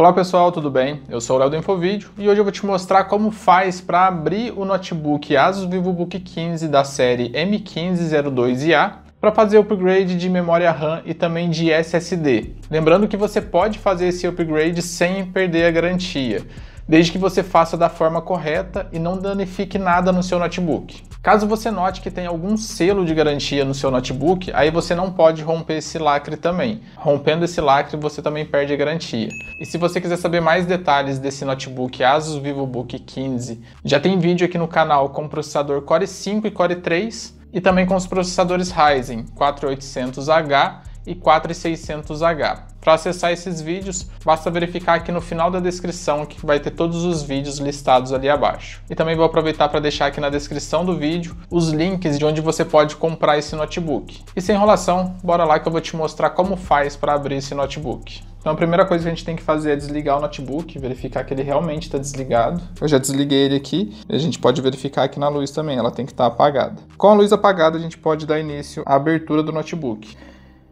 Olá pessoal, tudo bem? Eu sou o Léo do Infovídeo e hoje eu vou te mostrar como faz para abrir o notebook Asus VivoBook 15 da série M1502IA para fazer upgrade de memória RAM e também de SSD. Lembrando que você pode fazer esse upgrade sem perder a garantia desde que você faça da forma correta e não danifique nada no seu notebook. Caso você note que tem algum selo de garantia no seu notebook, aí você não pode romper esse lacre também. Rompendo esse lacre, você também perde a garantia. E se você quiser saber mais detalhes desse notebook Asus VivoBook 15, já tem vídeo aqui no canal com processador Core 5 e Core 3 e também com os processadores Ryzen 4800H e 4600H. Para acessar esses vídeos, basta verificar aqui no final da descrição que vai ter todos os vídeos listados ali abaixo. E também vou aproveitar para deixar aqui na descrição do vídeo os links de onde você pode comprar esse notebook. E sem enrolação, bora lá que eu vou te mostrar como faz para abrir esse notebook. Então a primeira coisa que a gente tem que fazer é desligar o notebook, verificar que ele realmente está desligado. Eu já desliguei ele aqui, e a gente pode verificar aqui na luz também, ela tem que estar tá apagada. Com a luz apagada a gente pode dar início à abertura do notebook.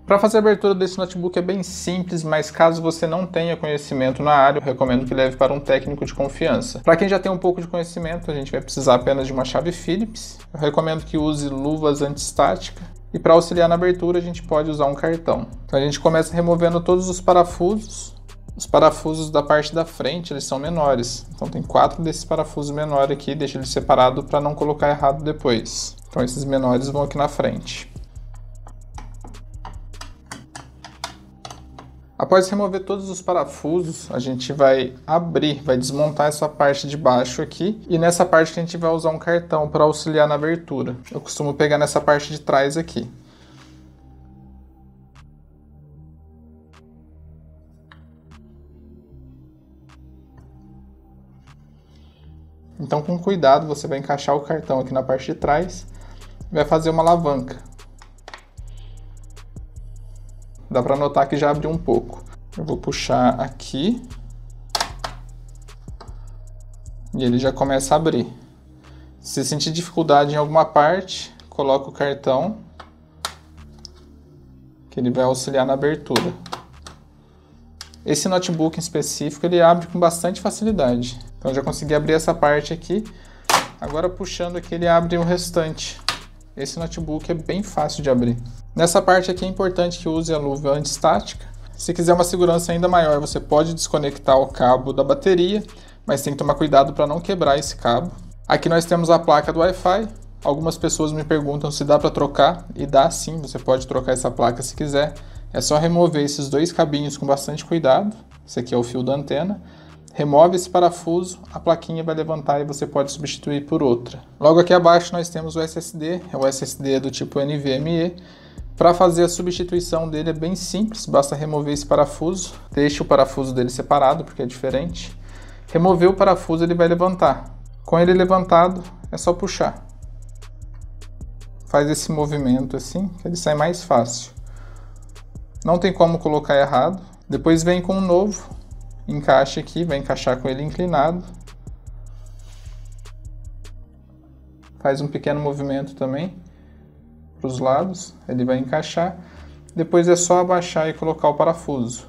Para fazer a abertura desse notebook é bem simples, mas caso você não tenha conhecimento na área, eu recomendo que leve para um técnico de confiança. Para quem já tem um pouco de conhecimento, a gente vai precisar apenas de uma chave Phillips. Eu recomendo que use luvas antistáticas. E para auxiliar na abertura, a gente pode usar um cartão. Então a gente começa removendo todos os parafusos. Os parafusos da parte da frente, eles são menores. Então tem quatro desses parafusos menores aqui, deixa ele separado para não colocar errado depois. Então esses menores vão aqui na frente. Após remover todos os parafusos, a gente vai abrir, vai desmontar essa parte de baixo aqui e nessa parte que a gente vai usar um cartão para auxiliar na abertura. Eu costumo pegar nessa parte de trás aqui. Então com cuidado você vai encaixar o cartão aqui na parte de trás e vai fazer uma alavanca. Dá para notar que já abriu um pouco. Eu vou puxar aqui. E ele já começa a abrir. Se sentir dificuldade em alguma parte, coloca o cartão que ele vai auxiliar na abertura. Esse notebook em específico ele abre com bastante facilidade. Então já consegui abrir essa parte aqui. Agora puxando aqui ele abre o restante. Esse notebook é bem fácil de abrir. Nessa parte aqui é importante que use a luva antistática. Se quiser uma segurança ainda maior, você pode desconectar o cabo da bateria, mas tem que tomar cuidado para não quebrar esse cabo. Aqui nós temos a placa do Wi-Fi. Algumas pessoas me perguntam se dá para trocar, e dá sim, você pode trocar essa placa se quiser. É só remover esses dois cabinhos com bastante cuidado. Esse aqui é o fio da antena. Remove esse parafuso, a plaquinha vai levantar e você pode substituir por outra. Logo aqui abaixo nós temos o SSD, é o SSD do tipo NVMe. Para fazer a substituição dele é bem simples, basta remover esse parafuso, deixe o parafuso dele separado porque é diferente. Remover o parafuso ele vai levantar. Com ele levantado é só puxar. Faz esse movimento assim, que ele sai mais fácil. Não tem como colocar errado. Depois vem com um novo, encaixa aqui, vai encaixar com ele inclinado. Faz um pequeno movimento também para os lados, ele vai encaixar. Depois é só abaixar e colocar o parafuso.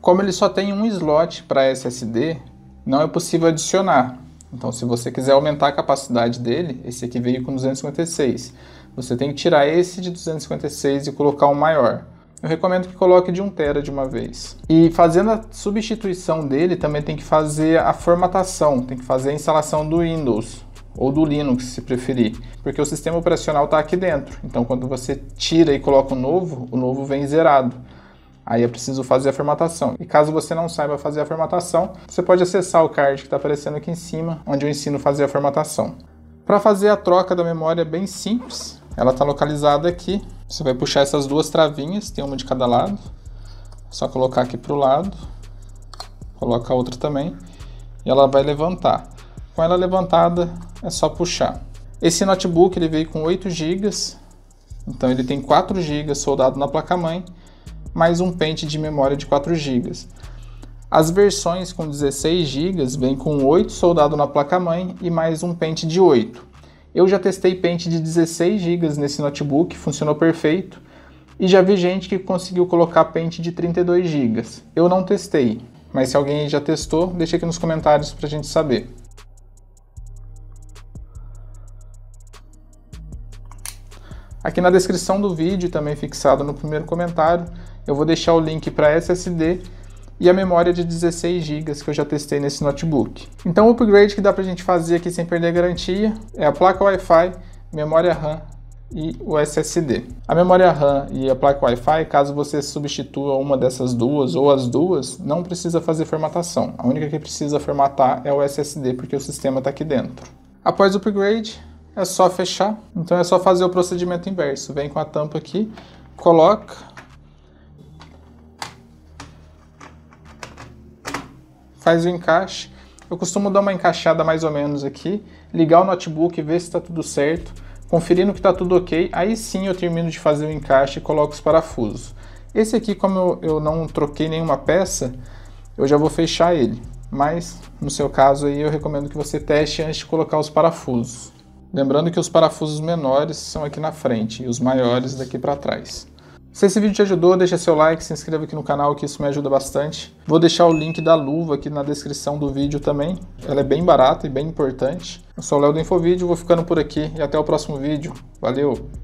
Como ele só tem um slot para SSD, não é possível adicionar. Então, se você quiser aumentar a capacidade dele, esse aqui veio com 256. Você tem que tirar esse de 256 e colocar um maior. Eu recomendo que coloque de 1 tera de uma vez. E fazendo a substituição dele, também tem que fazer a formatação, tem que fazer a instalação do Windows ou do Linux, se preferir, porque o sistema operacional está aqui dentro. Então, quando você tira e coloca o novo, o novo vem zerado. Aí é preciso fazer a formatação. E caso você não saiba fazer a formatação, você pode acessar o card que está aparecendo aqui em cima, onde eu ensino a fazer a formatação. Para fazer a troca da memória é bem simples, ela está localizada aqui. Você vai puxar essas duas travinhas, tem uma de cada lado. Só colocar aqui para o lado, coloca a outra também, e ela vai levantar. Com ela levantada, é só puxar. Esse notebook ele veio com 8 GB, então ele tem 4 GB soldado na placa-mãe, mais um pente de memória de 4 GB. As versões com 16 GB vêm com 8 soldado na placa-mãe e mais um pente de 8. Eu já testei pente de 16 GB nesse notebook, funcionou perfeito. E já vi gente que conseguiu colocar pente de 32 GB. Eu não testei, mas se alguém já testou, deixa aqui nos comentários para a gente saber. Aqui na descrição do vídeo, também fixado no primeiro comentário, eu vou deixar o link para SSD e a memória de 16 GB que eu já testei nesse notebook. Então o upgrade que dá para a gente fazer aqui sem perder garantia é a placa Wi-Fi, memória RAM e o SSD. A memória RAM e a placa Wi-Fi, caso você substitua uma dessas duas ou as duas, não precisa fazer formatação. A única que precisa formatar é o SSD porque o sistema está aqui dentro. Após o upgrade, é só fechar. Então é só fazer o procedimento inverso. Vem com a tampa aqui, coloca. Faz o encaixe. Eu costumo dar uma encaixada mais ou menos aqui, ligar o notebook, ver se está tudo certo, conferindo que está tudo ok, aí sim eu termino de fazer o encaixe e coloco os parafusos. Esse aqui, como eu, eu não troquei nenhuma peça, eu já vou fechar ele, mas no seu caso aí eu recomendo que você teste antes de colocar os parafusos. Lembrando que os parafusos menores são aqui na frente e os maiores daqui para trás. Se esse vídeo te ajudou, deixa seu like, se inscreva aqui no canal que isso me ajuda bastante. Vou deixar o link da luva aqui na descrição do vídeo também. Ela é bem barata e bem importante. Eu sou o Léo do Infovídeo, vou ficando por aqui e até o próximo vídeo. Valeu!